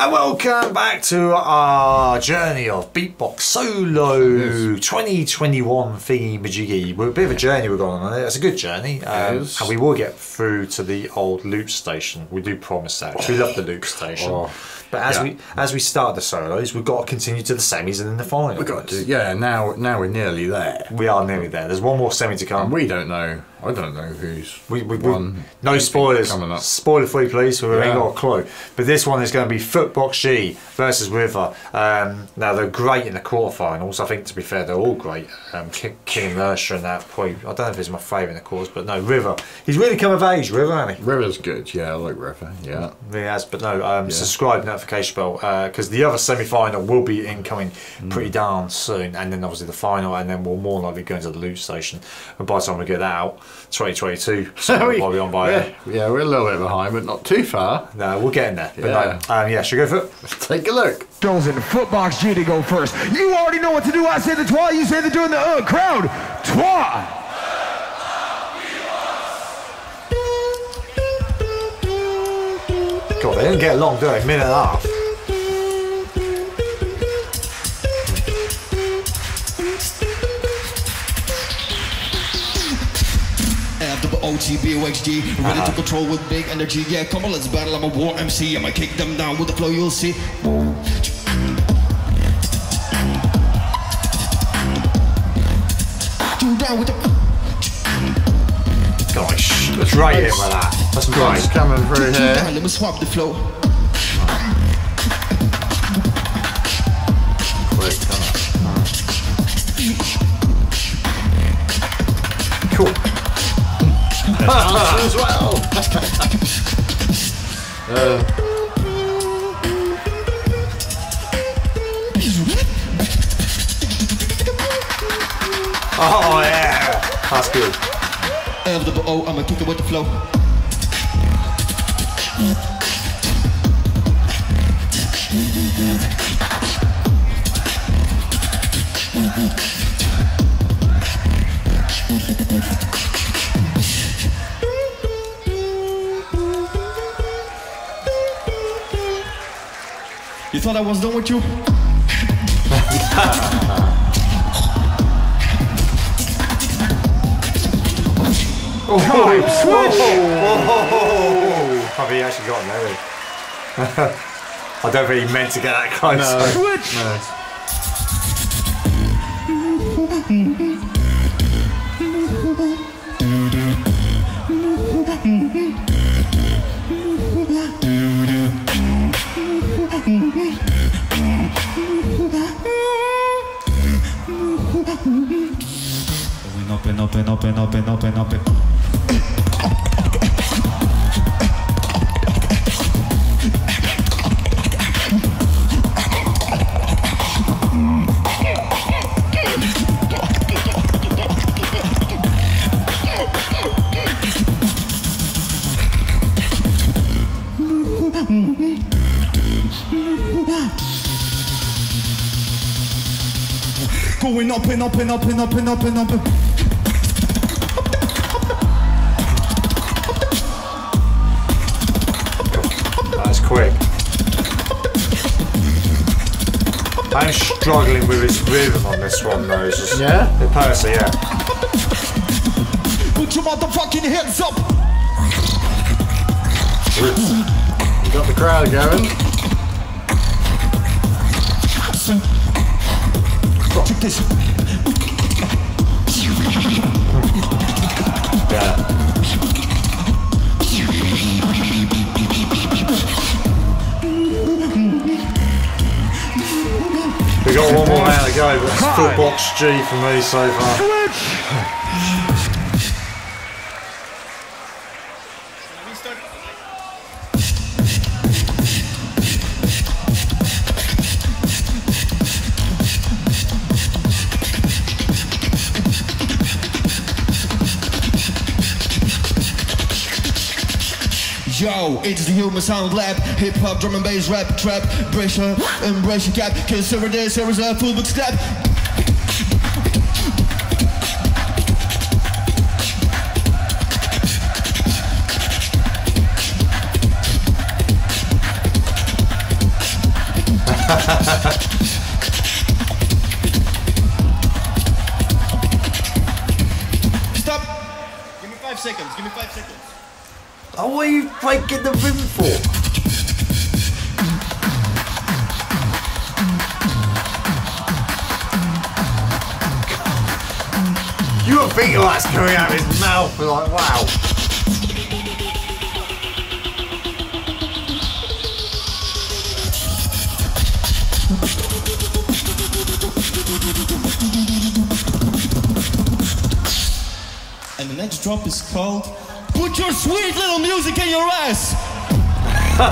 And welcome back to our journey of Beatbox Solo 2021 thingy majiggy. We're a bit of a journey we're going on. It's a good journey. Um, and we will get through to the old loop station. We do promise that. 'cause we love the loop station. Oh. But as Yeah. we as we start the solos, we've got to continue to the semis and then the finals. We've got to. Yeah, now now we're nearly there. We are nearly there. There's one more semi to come. And we don't know. I don't know who's We, we, we, won. no spoilers. coming up. Spoiler free, please. We ain't got a clue. But this one is going to be Footbox G versus River. Um, now they're great in the quarterfinals. I think to be fair, they're all great. Um, King, King and and that. Probably, I don't know if he's my favourite in the course, but no, River. He's really come of age, River, hasn't he? River's good. Yeah, I like River. Yeah. he has, but no, um, subscribe notification bell because the other semi final will be incoming pretty darn soon, and then obviously the final, and then we'll more likely go into the loop station. And by the time we get that out, 2022, so we'll probably on by yeah, then. yeah, we're a little bit behind, but not too far. No, we'll get in there. But Yeah. no, um, yeah, should we go for it? Take a look. Chosen Footbox G to go first. You already know what to do. I say the twa, you say the doing the uh, crowd. Twa! God, they didn't get long, do they? Minute and a half. F-O-T-B-O-X-G Ready uh-huh. to control with big energy Yeah, come on, let's battle, I'm a war MC I'ma kick them down with the flow, you'll see Gosh, let's rate it with that. That's It's great. coming through here. let me swap the flow Quick, Cool. as well. Uh. Oh, yeah. That's good. F-O, I'ma kick it with the flow You thought I was done with you? Oh, Have oh. he actually got there? I don't think he meant to get that close. Switch! Up and up and up and up and up and up and Going up and up and up and up and up and up and That's quick. I'm struggling with his rhythm on this one though. It's just, Yeah? The Percy, yeah. Put your motherfucking hands up! You got the crowd going. Check this. We got one more round to go, but it's footbox G for me so far. Yo, it's the Human Sound Lab. Hip hop, drum and bass, rap, trap. Your, embrace your cap. Consider this, here is a full book step. Rim for? You were thinking that's coming out of his mouth. We're like, wow. And the next drop is called Put Your Sweet Little Music in Your Ass! Oh,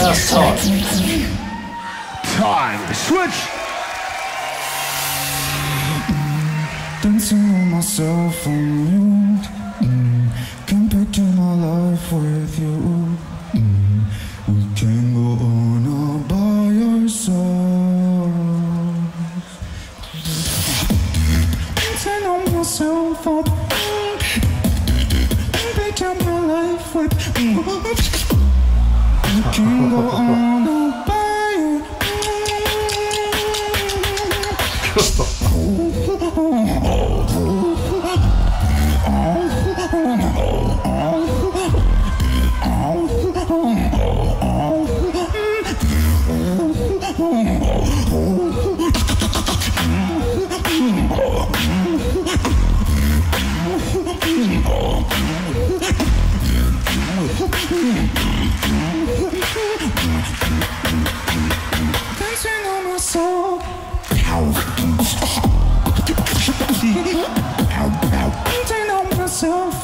that's tight. Time. Switch. Dancing on myself on mute. Mm. Can't picture my life with Up. Can't picture my life with. Mm. We can go on all by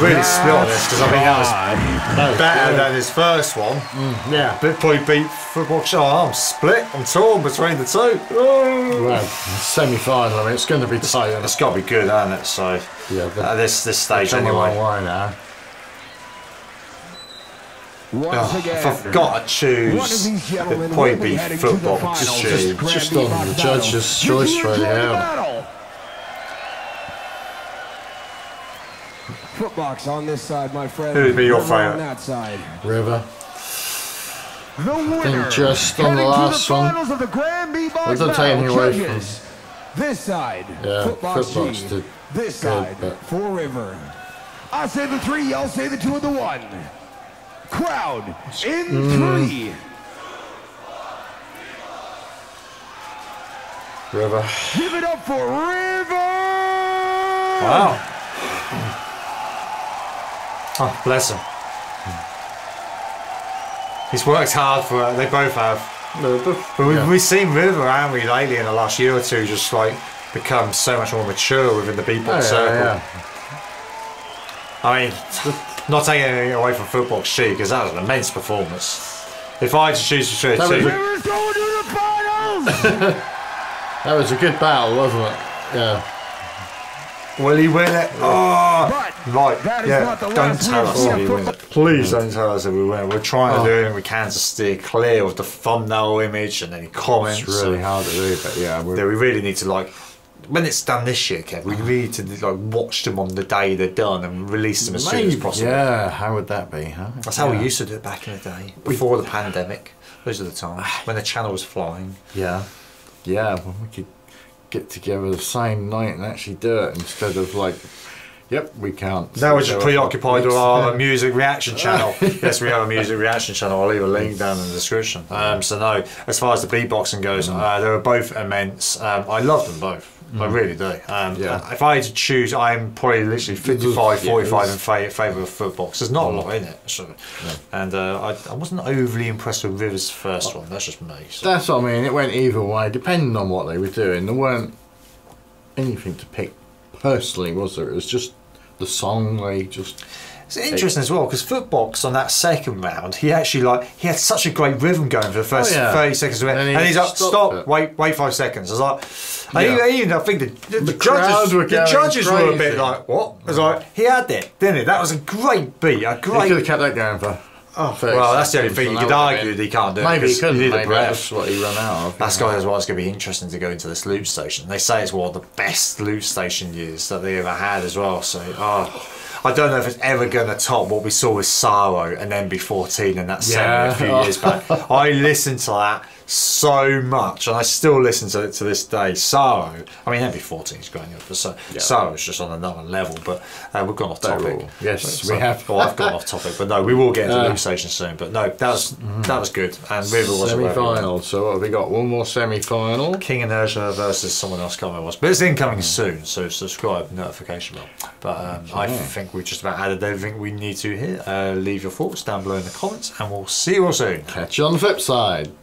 up. Really split on this because I think that was better than his first one. Mm, yeah. But probably beat football show. I'm split. I'm torn between the two. Oh. Well, semi final, I mean, it's going to be tight. and It's got to be good, hasn't it? So Yeah, but- at this this stage Come a long anyway. way now. Once Oh, again. if I've got to choose, One of these it'd probably be be heading to the football. finals. Just This choose. Grand Just on the judge's choice you right enjoy Footbox on this side, my friend. Who would be your River on that side. River. The winner. just on the last to the one. finals of the Grand Beatbox Well, don't take battle. away Judges, This side, Yeah, Footbox, Footbox G. This good, side, but- for River. I say the three, y'all say the two and the one. Crowd in Mm. three. River. Give it up for River. Wow. Oh, bless him. He's worked hard for it. They both have. But we've, Yeah. we've seen River, haven't we, lately in the last year or two, just like become so much more mature within the beatbox Oh, yeah, circle. yeah. I mean, not taking anything away from Footbox G, because that was an immense performance. If I had to choose between That the was two, a- River's going to the finals. That was a good battle, wasn't it? Yeah. will he win it? Oh, But right. that is yeah, not the don't tell us if we win. Please don't tell us if we win. We're trying Oh. to do everything we can to steer clear of the thumbnail image and any comments. It's really hard to do, but yeah. We're, we really need to like when it's done this year, Kev. We need to like watch them on the day they're done and release them as soon as possible. Yeah, how would that be, huh? That's how yeah. we used to do it back in the day, before the pandemic. Those are the times ah. when the channel was flying. Yeah. Yeah, well, we could get together the same night and actually do it instead of like, yep, we can't. Now we're just preoccupied with our Yeah. music reaction channel. yes, we have a music reaction channel. I'll leave a link down in the description. Um, so no, as far as the beatboxing goes, uh, they were both immense. Um, I love them both. I really do. Um, Yeah. If I had to choose, I'm probably literally 55, Yeah, 45 it in fa- favour of footbox. There's not a lot in it. So. And uh, I, I wasn't overly impressed with Rivers' first one. That's just me. So. That's what I mean. It went either way, depending on what they were doing. There weren't anything to pick personally, was there? It was just the song they just It's interesting as well because Footbox on that second round, he actually like he had such a great rhythm going for the first Oh, yeah. thirty seconds of it, And and, he's like, "Stop! it. Wait, wait five seconds." I was like, Yeah. and even, even I think the, the, The judges, were the judges were a bit like, "What?" I was like, "He had it, didn't he? That was a great beat, a great." he could have kept that going for. Oh, Well, that's the only thing you could argue that he can't do. it Maybe he couldn't. A Maybe breath. that's what he ran out of. That's why it's going to be interesting to go into this loop station. They say it's one of the best loop station years that they ever had as well. So, oh, I don't know if it's ever going to top what we saw with Saro and MB14 and that Yeah. semi a few years back. I listened to that so much and I still listen to it to this day. Saro, I mean, MB14 is up but so, Saro is just on another level. But uh, we've gone off topic. yes, So- we have. Well, I've gone off topic, but no, we will get into Uh, loop station soon. But no, that was that was good. And River was a Semi very good one. final. So what have we got? One more semi final. King Inertia versus someone else, can't remember what it was. But it's incoming soon, so subscribe, notification bell. But um, I think we've just about added everything we need to here. Uh, leave your thoughts down below in the comments, and we'll see you all soon. Catch you on the flip side.